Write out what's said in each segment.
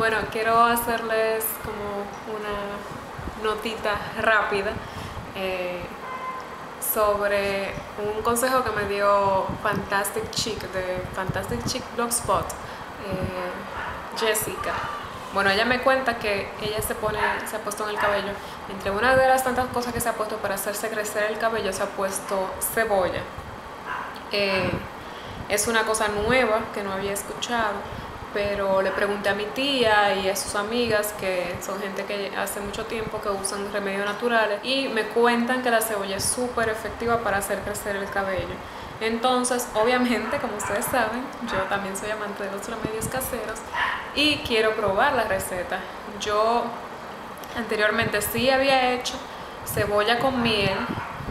Bueno, quiero hacerles como una notita rápida eh, sobre un consejo que me dio Fantastic Chick de Fantastic Chick Blogspot, eh, Jessica. Bueno, ella me cuenta que ella se pone, se ha puesto en el cabello, entre una de las tantas cosas que se ha puesto para hacerse crecer el cabello, se ha puesto cebolla. Eh, es una cosa nueva que no había escuchado pero le pregunté a mi tía y a sus amigas, que son gente que hace mucho tiempo que usan remedios naturales, y me cuentan que la cebolla es súper efectiva para hacer crecer el cabello. Entonces, obviamente, como ustedes saben, yo también soy amante de los remedios caseros y quiero probar la receta. Yo anteriormente sí había hecho cebolla con miel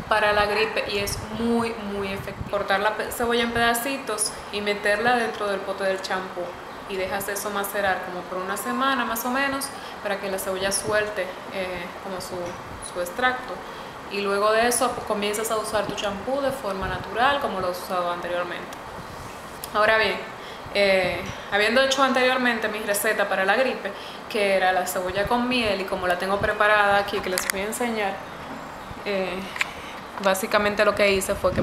para la gripe y es muy muy efectivo. Cortar la cebolla en pedacitos y meterla dentro del pote del champú y dejas eso macerar como por una semana más o menos para que la cebolla suelte eh, como su, su, extracto y luego de eso pues, comienzas a usar tu champú de forma natural como lo has usado anteriormente. Ahora bien, eh, habiendo hecho anteriormente mi receta para la gripe, que era la cebolla con miel y como la tengo preparada aquí que les voy a enseñar, eh, básicamente lo que hice fue que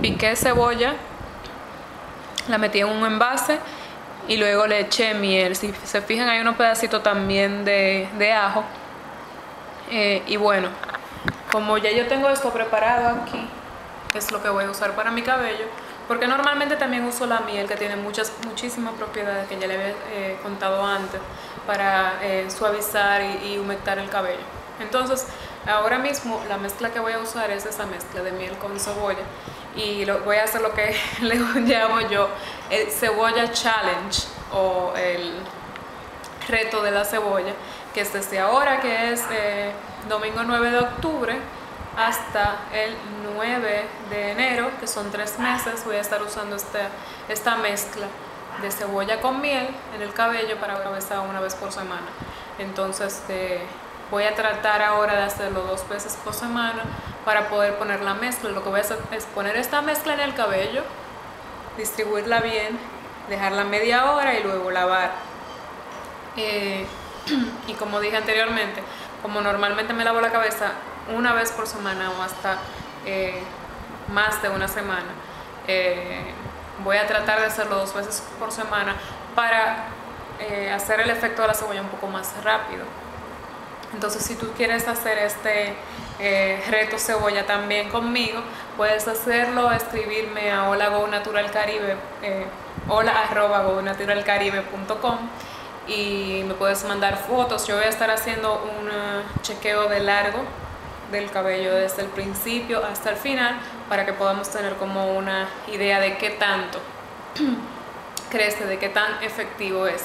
piqué cebolla, la metí en un envase y luego le eché miel. Si se fijan hay unos pedacitos también de, ajo. Eh, y bueno, como ya yo tengo esto preparado aquí, es lo que voy a usar para mi cabello. Porque normalmente también uso la miel que tiene muchas, muchísimas propiedades que ya le había eh, contado antes para eh, suavizar y, y humectar el cabello. Entonces, ahora mismo la mezcla que voy a usar es esa mezcla de miel con cebolla. Y lo, voy a hacer lo que le llamo yo el cebolla challenge o el reto de la cebolla que es desde ahora que es eh, domingo 9 de octubre hasta el 9 de enero que son tres meses voy a estar usando esta, esta mezcla de cebolla con miel en el cabello para cabeza una vez por semana. Entonces eh, voy a tratar ahora de hacerlo dos veces por semana para poder poner la mezcla. Lo que voy a hacer es poner esta mezcla en el cabello, distribuirla bien, dejarla media hora y luego lavar. Eh, y como dije anteriormente, como normalmente me lavo la cabeza una vez por semana o hasta eh, más de una semana, eh, voy a tratar de hacerlo dos veces por semana para hacer el efecto de la cebolla un poco más rápido. Entonces si tú quieres hacer este eh, reto cebolla también conmigo, puedes hacerlo, escribirme a hola caribe, eh, hola arroba naturalcaribe.com y me puedes mandar fotos. Yo voy a estar haciendo un eh, chequeo de largo del cabello desde el principio hasta el final para que podamos tener como una idea de qué tanto crece, de qué tan efectivo es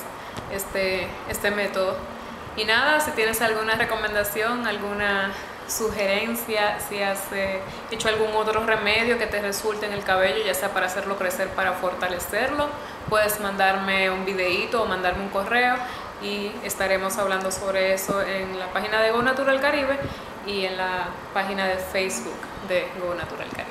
este, este método y nada, si tienes alguna recomendación, alguna sugerencia, si has eh, hecho algún otro remedio que te resulte en el cabello, ya sea para hacerlo crecer, para fortalecerlo, puedes mandarme un videíto o mandarme un correo y estaremos hablando sobre eso en la página de Go Natural Caribe y en la página de Facebook de Go Natural Caribe.